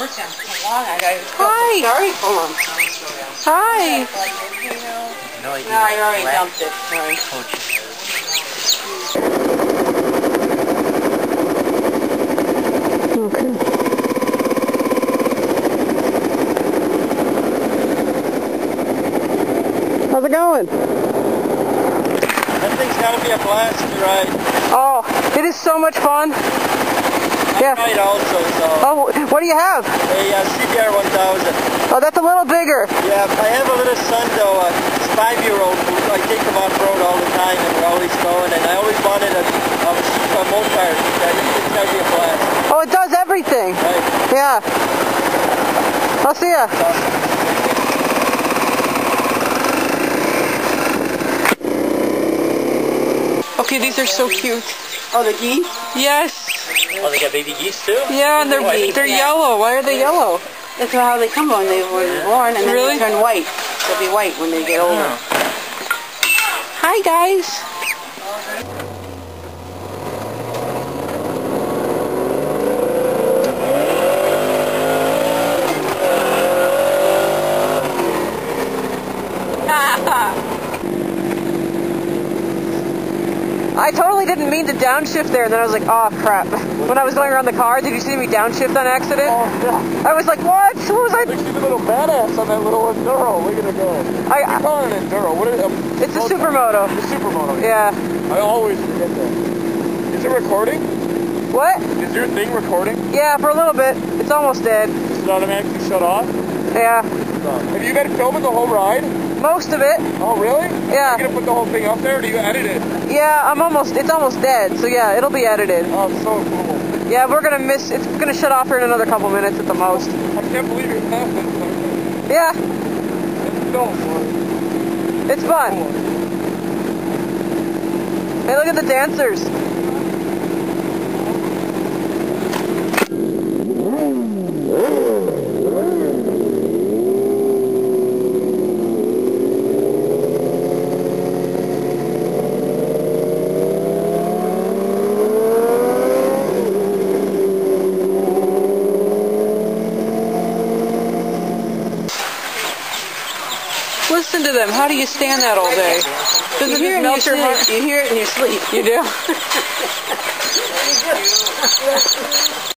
on so long. I got Hi. sorry for him. Hi. No, No, I already dumped it. Sorry. Okay. How's it going? That thing's got to be a blast to ride. Oh, it is so much fun. Yeah. Ride also, so. Oh, what do you have? A uh, CBR 1000. Oh, that's a little bigger. Yeah, I have a little son though, a five-year-old I take him off road all the time and we're always going and I always wanted a, a, a moped. I think it's got to be a blast. Oh, it does everything. Right. Yeah. I'll see ya. Okay, these are so cute. Oh, the geese? Yes. Oh, they got baby geese too? Yeah, and they're they're yellow. Why are they yellow? That's how they come when they were born, and then Really? they turn white. They'll be white when they get older. Hi guys. I totally didn't mean to downshift there, and then I was like, oh crap. When I was going around the car, did you see me downshift on accident? Oh, yeah. I was like, what? What was I? Look, she's a little badass on that little Enduro. Look at her go. I, I call it an Enduro. What is it? it's a supermoto. The Supermoto. Yeah. I always forget that. Is it recording? What? Is your thing recording? Yeah, for a little bit. It's almost dead. Is it automatically shut off? Yeah. Have you been filming the whole ride? Most of it. Oh, really? Yeah. Are You're gonna put the whole thing up there, or do you edit it? Yeah, I'm almost, it's almost dead. So yeah, it'll be edited. Oh, so cool. Yeah, we're gonna miss, it's gonna shut off here in another couple minutes at the most. I can't believe you're laughing. Yeah, It's so fun. it's fun. Hey, look at the dancers. Listen to them. How do you stand that all day? Does You it hear, it in melt your your heart? you hear it in your sleep. You do?